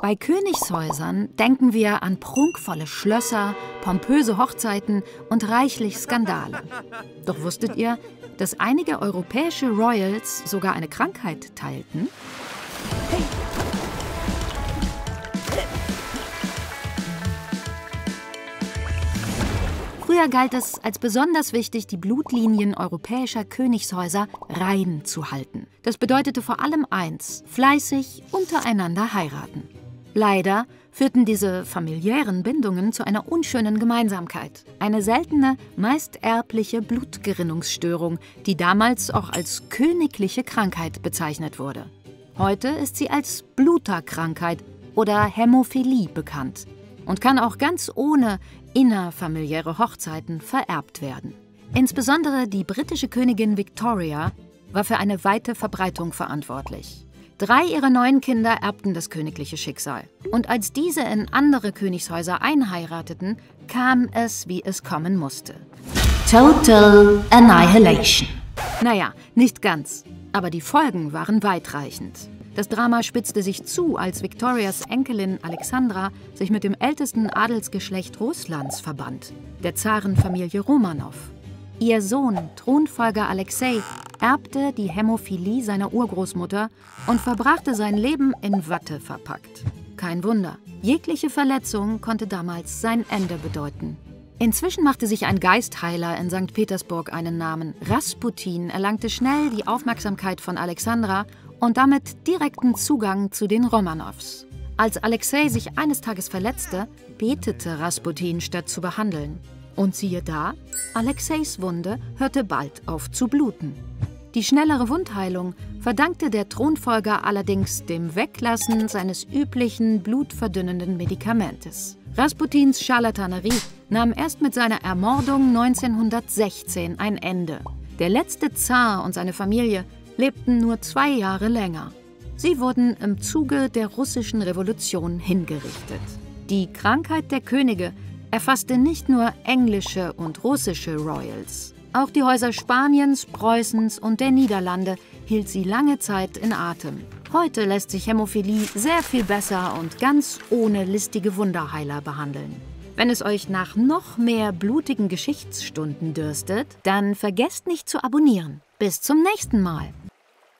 Bei Königshäusern denken wir an prunkvolle Schlösser, pompöse Hochzeiten und reichlich Skandale. Doch wusstet ihr, dass einige europäische Royals sogar eine Krankheit teilten? Früher galt es als besonders wichtig, die Blutlinien europäischer Königshäuser rein zu halten. Das bedeutete vor allem eins, fleißig untereinander heiraten. Leider führten diese familiären Bindungen zu einer unschönen Gemeinsamkeit. Eine seltene, meist erbliche Blutgerinnungsstörung, die damals auch als königliche Krankheit bezeichnet wurde. Heute ist sie als Bluterkrankheit oder Hämophilie bekannt und kann auch ganz ohne innerfamiliäre Hochzeiten vererbt werden. Insbesondere die britische Königin Victoria war für eine weite Verbreitung verantwortlich. Drei ihrer neun Kinder erbten das königliche Schicksal. Und als diese in andere Königshäuser einheirateten, kam es, wie es kommen musste. Total Annihilation. Naja, nicht ganz. Aber die Folgen waren weitreichend. Das Drama spitzte sich zu, als Victorias Enkelin Alexandra sich mit dem ältesten Adelsgeschlecht Russlands verband, der Zarenfamilie Romanow. Ihr Sohn, Thronfolger Alexei, erbte die Hämophilie seiner Urgroßmutter und verbrachte sein Leben in Watte verpackt. Kein Wunder, jegliche Verletzung konnte damals sein Ende bedeuten. Inzwischen machte sich ein Geistheiler in St. Petersburg einen Namen. Rasputin erlangte schnell die Aufmerksamkeit von Alexandra und damit direkten Zugang zu den Romanows. Als Alexei sich eines Tages verletzte, betete Rasputin statt zu behandeln. Und siehe da, Alexeis Wunde hörte bald auf zu bluten. Die schnellere Wundheilung verdankte der Thronfolger allerdings dem Weglassen seines üblichen blutverdünnenden Medikamentes. Rasputins Scharlatanerie nahm erst mit seiner Ermordung 1916 ein Ende. Der letzte Zar und seine Familie lebten nur zwei Jahre länger. Sie wurden im Zuge der russischen Revolution hingerichtet. Die Krankheit der Könige erfasste nicht nur englische und russische Royals. Auch die Häuser Spaniens, Preußens und der Niederlande hielt sie lange Zeit in Atem. Heute lässt sich Hämophilie sehr viel besser und ganz ohne listige Wunderheiler behandeln. Wenn es euch nach noch mehr blutigen Geschichtsstunden dürstet, dann vergesst nicht zu abonnieren. Bis zum nächsten Mal.